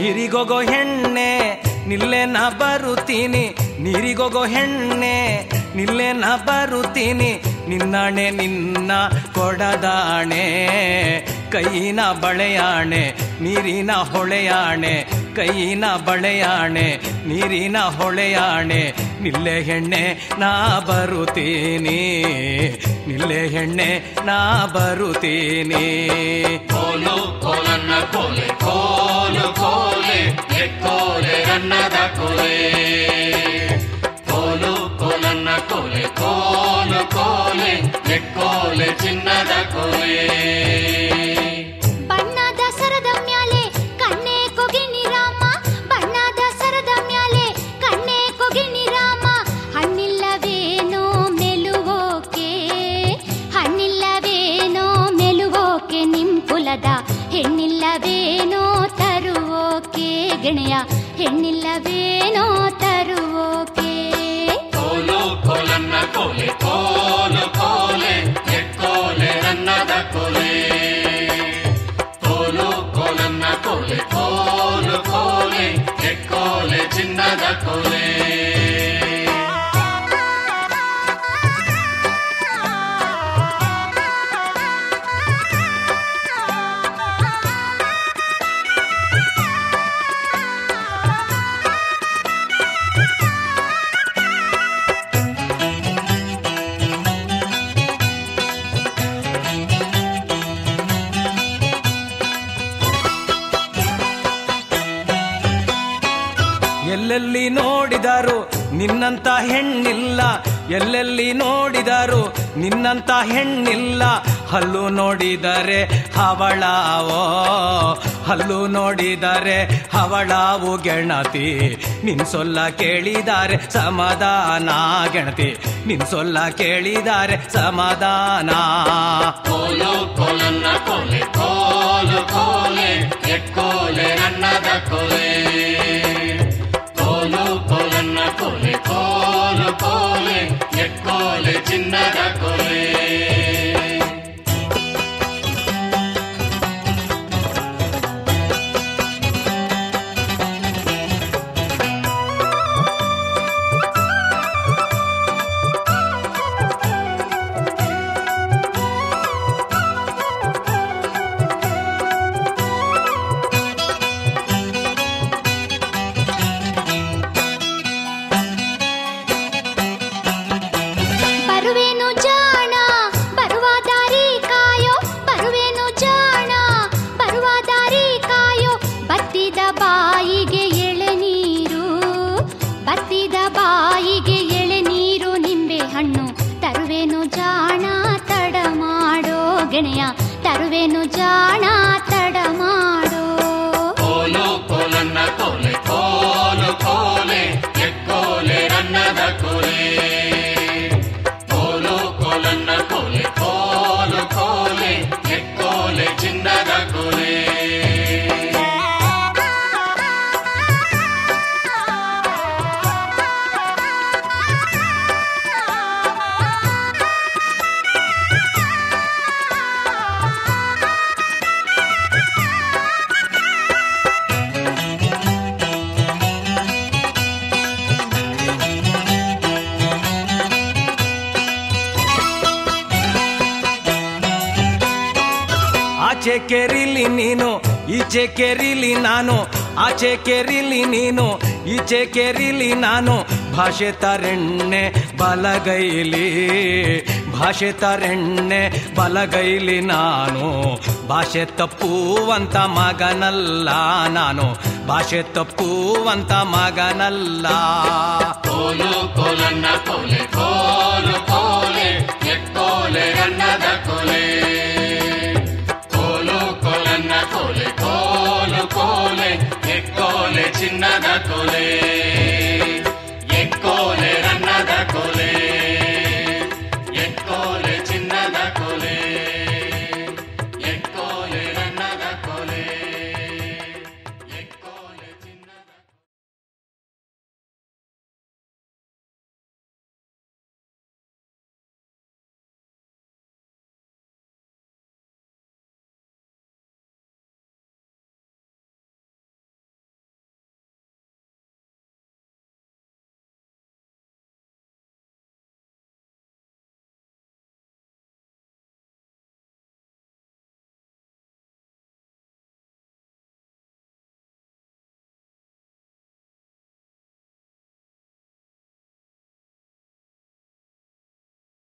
ನೀರಿಗೋಗೋ ಹೆಣ್ಣೆ ನಿಲ್ಲೆ ನಾ ಬರುತ್ತೀನಿ. ನೀರಿಗೋಗೋ ಹೆಣ್ಣೆ ನಿಲ್ಲೆ ನಾ ಬರುತ್ತೀನಿ. ನಿನ್ನಣೆ ನಿನ್ನ ಕೊಡದಾಣೆ, ಕೈನ ಬಳೆಯಾಣೆ, ನೀರಿನ ಹೊಳೆಯಾಣೆ, ಕೈನ ಬಳೆಯಾಣೆ, ನೀರಿನ ಹೊಳೆಯಾಣೆ. ನಿಲ್ಲೆ ಹೆಣ್ಣೆ ನಾ ಬರುತ್ತೀನಿ. ನಿಲ್ಲೆ ಹೆಣ್ಣೆ ನಾ ಬರುತ್ತೀನಿ. ಕೋಲು ಎಕ್ಕೋಲೆ ಚಿನ್ನದ ಕೋಲೆ. ಬಣ್ಣದ ಸರದ ಮ್ಯಾಲೆ ಕಣ್ಣೆ ಕೊಗಿನಿ ರಾಮ ಬಣ್ಣದ ಸರದ ಮ್ಯಾಲೆ ಕಣ್ಣೆ ಕೊಗಿನಿ ರಾಮ ಹಣ್ಣಿಲ್ಲವೇನೋ ಮೆಲುವೋಕೆ ಹಣ್ಣಿಲ್ಲವೇನೋ ಮೆಲುವೋಕೆ ನಿಮ್ ಕುಲದ ಹೆಣ್ಣಿಲ್ಲವೇನೋ ತರುವೋಕೆ ಗೆಣೆಯ, ಹೆಣ್ಣಿಲ್ಲವೇನೋ ತರುವೋಕೆ. ಕೋಲನ್ನ ಕೋಲೆ ಕೋಲು ಕೋಲೆ ಎಕ್ಕೋಲೆ ಅನ್ನದ ಕೋಲೆ ಕೋಲು ಎಲ್ಲೆಲ್ಲಿ ನೋಡಿದರು ನಿನ್ನಂತ ಹೆಣ್ಣಿಲ್ಲ? ಎಲ್ಲೆಲ್ಲಿ ನೋಡಿದರು ನಿನ್ನಂತ ಹೆಣ್ಣಿಲ್ಲ? ಹಲ್ಲು ನೋಡಿದರೆ ಹವಳಾವೋ? ಹಲ್ಲು ನೋಡಿದರೆ ಹವಳಾವು ಗೆಣತಿ? ನಿನ್ ಸೊಲ್ಲ ಕೇಳಿದ್ದಾರೆ ಸಮಾಧಾನ ಗೆಣತಿ? ನಿನ್ ಸೊಲ್ಲ ಕೇಳಿದ್ದಾರೆ ಸಮಾಧಾನ? ಕೋಲೆ ಕೋಲೆ ಕೋಲೆ ಕೋಲೆ ಕೋಲು. प्राणा ಆಚೆ ಕೆರಿಲಿ ನೀನು ಈಚೆ ಕೆರಿಲಿ ನಾನು ಆಚೆ ಕೆರಿಲಿ ನೀನು ಈಚೆ ಕೆರಿಲಿ ನಾನು. ಭಾಷೆ ತರೆಣ್ಣೆ ಬಲಗೈಲಿ, ಭಾಷೆ ತರೆಣ್ಣೆ ಬಲಗೈಲಿ ನಾನು. ಭಾಷೆ ತಪ್ಪುವಂತ ಮಗನಲ್ಲ ನಾನು, ಭಾಷೆ ತಪ್ಪುವಂತ ಮಗನಲ್ಲ. ಕೋಲು ಕೋಲೆ ಕೋಲೆ ಕೋಲು. ಚಿನ್ನದ ಕೋಲೆ.